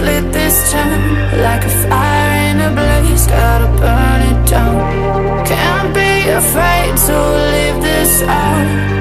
lit this time Like a fire in a blaze, gotta burn it down. Can't be afraid to leave this out.